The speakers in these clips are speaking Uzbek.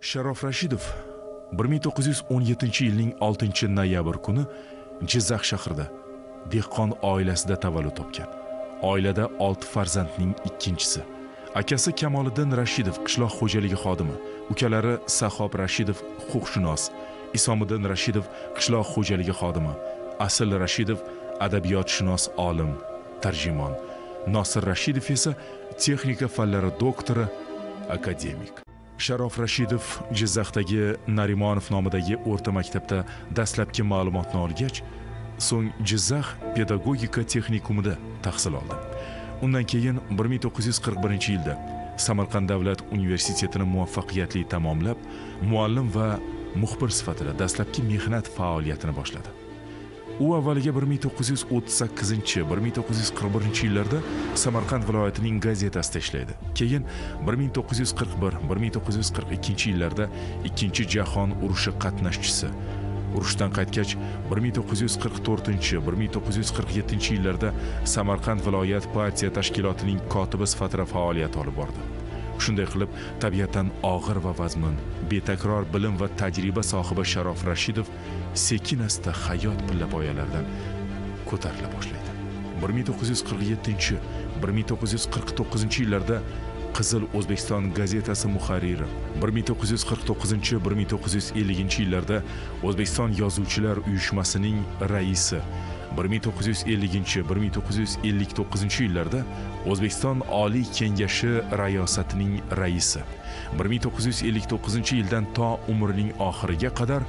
sharof rashidov 1917 yilning 6 noyabr kuni jizzax shahrida dehqon oilasida tavallud topgan. Oilada 6 farzandning ikkinchisi akasi kamoliddin rashidov qishloq xo'jaligi xodimi ukalari sahob rashidov huquqshunos isomiddin rashidov qishloq xo'jaligi xodimi asl rashidov adabiyotshunos olim tarjimon. Nosir rashidov esa texnika fanlari doktori akademik. Sharof rashidov jizzaxdagi narimonov nomidagi o'rta maktabda dastlabki ma'lumotni olgach so'ng jizzax pedagogika texnikumida tahsil oldi. Undan keyin 1941 yilda samarqand davlat universitetini muvaffaqiyatli tamomlab muallim va muxbir sifatida dastlabki mehnat faoliyatini boshladi. U avvaliga 1938 1941 yillarda samarqand viloyatining gazetasida ishlaydi. Keyin 1941-1942 yillarda ikkinchi jahon urushi qatnashchisi. Urushdan qaytgach 1944-1947 yillarda samarqand viloyat partiya tashkilotining kotibi sifatida faoliyat olib bordi. Shunday qilib tabiatan og'ir va vazmin betakror bilim va tajriba sohibi sharof rashidov sekin asta hayot pillapoyalaridan ko'tarila boshlaydi. 1947-1949 yillarda qizil o'zbekiston gazetasi muharriri 1949-1950 yillarda o'zbekiston yozuvchilar uyushmasining raisi 1950-1959 yillarda o'zbekiston oliy kengashi rayosatining raisi. 1959 yildan to umrining oxiriga qadar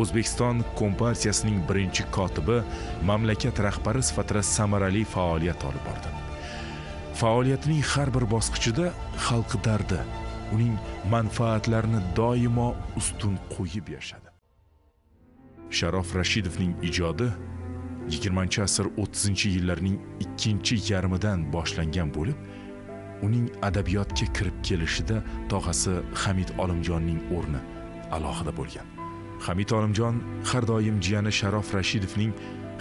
o'zbekiston kompartiyasining birinchi kotibi mamlakat rahbari sifatida samarali faoliyat olib bordi. Faoliyatining har bir bosqichida xalq dardi uning manfaatlarini doimo ustun qo'yib yashadi. Sharof rashidovning ijodi 20 asr 30 yillarning ikkinchi yarmidan boshlangan bo'lib uning adabiyotga kirib kelishida tog'asi hamid olimjonning o'rni alohida bo'lgan. Hamid olimjon har doim jiyani sharof rashidovning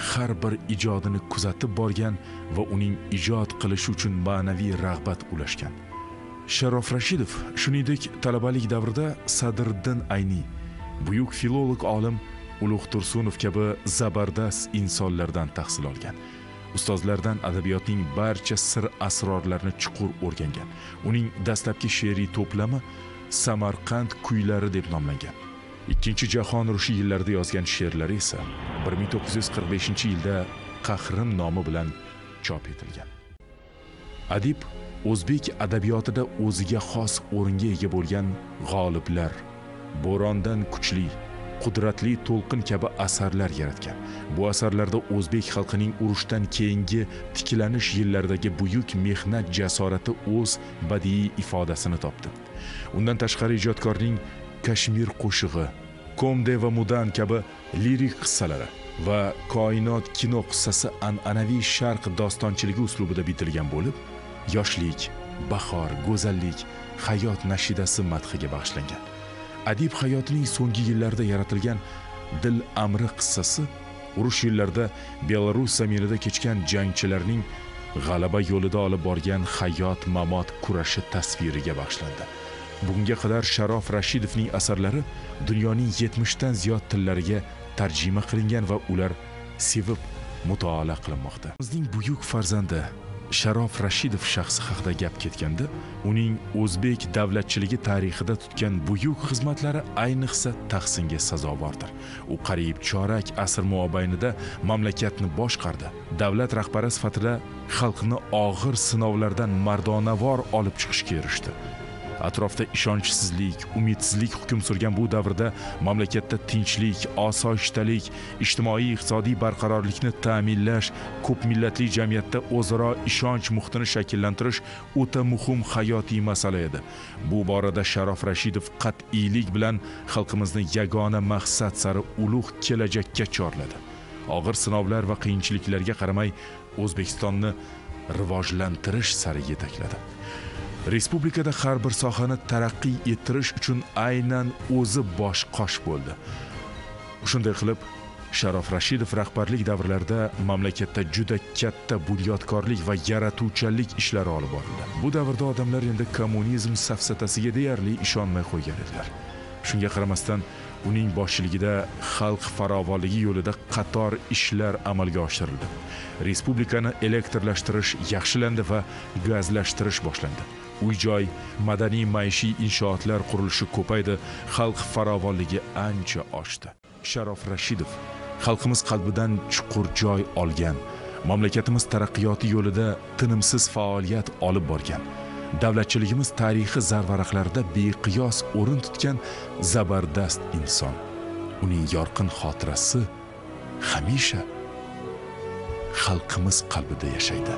har bir ijodini kuzatib borgan va uning ijod qilishi uchun ma'naviy rag'bat ulashgan. Sharof rashidov shuningdek talabalik davrida sadriddin ayniy buyuk filolog olim ulug' tursunov kabi zabardast insonlardan tahsil olgan. Ustozlardan adabiyotning barcha sir asrorlarini chuqur o'rgangan. Uning dastlabki she'riy to'plami samarqand kuylari deb nomlangan. Ikkinchi jahon urushi yillarida yozgan she'rlari esa 1945 yilda qahrim nomi bilan chop etilgan. Adib o'zbek adabiyotida o'ziga xos o'ringa ega bo'lgan g'oliblar bo'rondan kuchli qudratli to'lqin kabi asarlar yaratgan. Bu asarlarda o'zbek xalqining urushdan keyingi tiklanish yillaridagi buyuk mehnat jasorati o'z badiiy ifodasini topdi. Undan tashqari ijodkorning kashmir qo'shig'i komde va mudan kabi lirik qissalari va koinot kino qissasi an'anaviy sharq dostonchiligi uslubida bitilgan bo'lib yoshlik bahor go'zallik hayot nashidasi madhiga bag'ishlangan. Adib hayotining so'nggi yillarida yaratilgan dil amri qissasi urush yillarida belarus zaminida kechgan jangchilarning g'alaba yo'lida olib borgan hayot mamot kurashi tasviriga bag'ishlandi. Bunga qadar sharof rashidovning asarlari dunyoning yetmishdan ziyod tillariga tarjima qilingan va ular sevib mutolaa qilinmoqda. Bizning buyuk farzandi sharof rashidov shaxsi haqida gap ketganda uning o'zbek davlatchiligi tarixida tutgan buyuk xizmatlari ayniqsa tahsinga sazovordir u qariyb chorak asr mobaynida mamlakatni boshqardi. Davlat rahbari sifatida xalqni og'ir sinovlardan mardonavor olib chiqishga erishdi. Atrofda ishonchsizlik umidsizlik hukm surgan bu davrda mamlakatda tinchlik osoyishtalik ijtimoiy iqtisodiy barqarorlikni ta'minlash ko'p millatli jamiyatda o'zaro ishonch muhitini shakllantirish o'ta muhim hayotiy masala edi. Bu borada sharof rashidov qat'iylik bilan xalqimizni yagona maqsad sari ulug' kelajakka chorladi. Og'ir sinovlar va qiyinchiliklarga qaramay o'zbekistonni rivojlantirish sari yetakladi. Respublikada har bir sohani taraqqiy ettirish uchun aynan o'zi bosh qosh bo'ldi. Shunday qilib sharof rashidov rahbarlik davrlarida mamlakatda juda katta bunyodkorlik va yaratuvchanlik ishlari olib borildi. Bu davrda odamlar endi kommunizm safsatasiga deyarli ishonmay qo'ygan edilar. Shunga qaramasdan uning boshchiligida xalq farovonligi yo'lida qator ishlar amalga oshirildi. Respublikani elektrlashtirish yaxshilandi va gazlashtirish boshlandi. Uy joy madaniy maishiy inshootlar qurilishi ko'paydi. Xalq farovonligi ancha oshdi. Sharof rashidov xalqimiz qalbidan chuqur joy olgan mamlakatimiz taraqqiyoti yo'lida tinimsiz faoliyat olib borgan davlatchiligimiz tarixi zarvaraqlarida beqiyos o'rin tutgan zabardast inson. Uning yorqin xotirasi hamisha xalqimiz qalbida yashaydi.